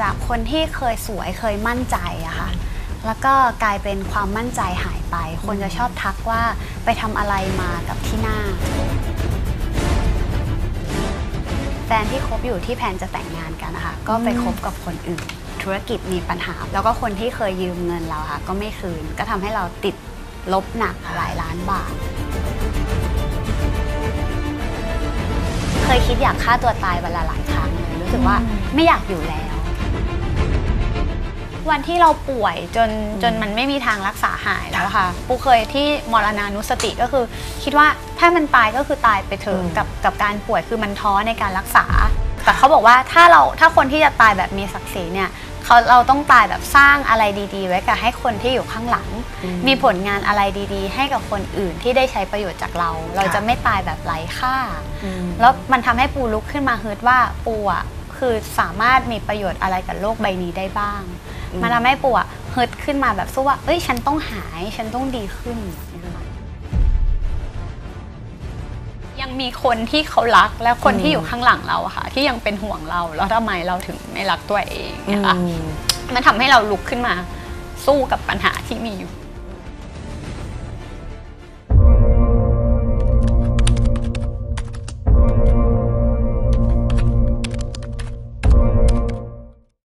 จากคนที่เคยสวยเคยมั่นใจอะค่ะแล้วก็กลายเป็นความมั่นใจหายไป คนจะชอบทักว่าไปทำอะไรมากับที่หน้า แฟนที่คบอยู่ที่แพลนจะแต่งงานกันนะคะก็ไปคบกับคนอื่น ธุรกิจมีปัญหา แล้วก็คนที่เคยยืมเงินเราค่ะ ก็ไม่คืน ก็ทำให้เราติดลบหนักหลายล้านบาท เคยคิดอยากฆ่าตัวตายวันละหลายครั้งเลยรู้สึกว่าไม่อยากอยู่แล้ว วันที่เราป่วยจนจนมันไม่มีทางรักษาหายแล้วค่ะ ปูเคยที่มรณานุสติก็คือ คิดว่าถ้ามันตายก็คือตายไปเถอะอืมกับกับการป่วยคือมันท้อในการรักษา แต่เขาบอกว่าถ้าเราถ้าคนที่จะตายแบบมีศักดิ์ศรีเนี่ยเขาเราต้องตายแบบสร้างอะไรดี ๆ ไว้กับให้คนที่อยู่ข้างหลัง มีผลงานอะไรดี ๆ ให้กับคนอื่นที่ได้ใช้ประโยชน์จากเรา เราจะไม่ตายแบบไร้ค่า แล้วมันทำให้ปูลุกขึ้นมาฮึดว่าปูอะคือสามารถมีประโยชน์อะไรกับโลกใบนี้ได้บ้างอื มมันทำให้ปูอะฮึดขึ้นมาแบบสู้ว่าเอ้ยฉันต้องหายฉันต้องดีขึ้น ยังมีคนที่เขารักและคนที่อยู่ข้างหลังเราอะค่ะ ที่ยังเป็นห่วงเราแล้วทำไมเราถึงไม่รักตัวเองนะคะมันทำให้เราลุกขึ้นมาสู้กับปัญหาที่มีอยู่